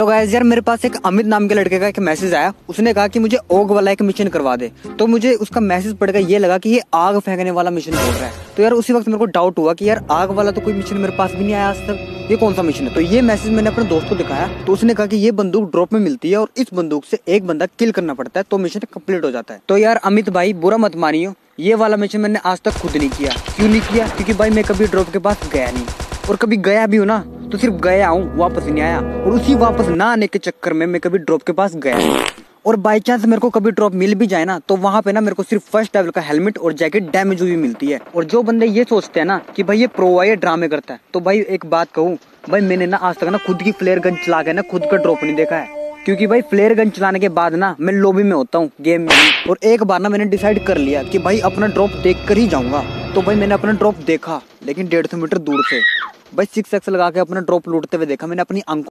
तो गाइस यार मेरे पास एक अमित नाम के लड़के का एक मैसेज आया। उसने कहा कि मुझे ओग वाला एक मिशन करवा दे। तो मुझे उसका मैसेज पड़ ये लगा कि ये आग फेंकने वाला मिशन बोल रहा है। तो यार उसी वक्त मेरे को डाउट हुआ कि यार आग वाला तो कोई मिशन मेरे पास भी नहीं आया आज तक। ये कौन सा मिशन है? तो ये मैसेज मैंने अपने दोस्त को दिखाया। तो उसने कहा कि ये बंदूक ड्रॉप में मिलती है और इस बंदूक से एक बंदा किल करना पड़ता है तो मिशन कंप्लीट हो जाता है। तो यार अमित भाई, बुरा मत मानियो। ये वाला मिशन मैंने आज तक खुद नहीं किया। क्यों नहीं किया? क्योंकि भाई मैं कभी ड्रॉप के पास गया नहीं। और कभी गया भी हूँ ना तो सिर्फ़ गया हूँ, वापस नहीं आया। और उसी वापस ना आने के चक्कर में मैं कभी ड्रॉप के पास गया और बाई चांस मेरे को कभी ड्रॉप मिल भी जाए ना तो वहाँ पे ना मेरे को सिर्फ़ फ़र्स्ट लेवल का हेलमेट और जैकेट डैमेज हुई मिलती है। और जो बंदे ये सोचते हैं ना कि भाई ये प्रो है ड्रामे करता है तो भाई एक बात कहूँ, भाई मैंने ना आज तक ना खुद की फ्लेयर गन चला के ना खुद का ड्रॉप नहीं देखा है। क्योंकि भाई फ्लेयर गन चलाने के बाद ना मैं लॉबी में होता हूँ गेम में और एक बार ना मैंने डिसाइड कर लिया कि भाई अपना ड्रॉप देख कर ही जाऊँगा। तो भाई मैंने अपना ड्रॉप देखा, लेकिन डेढ़ सौ मीटर दूर से। भाई सिक्स एक्स लगा के अपना ड्रॉप लूटते हुए देखा मैंने अपनी आँखों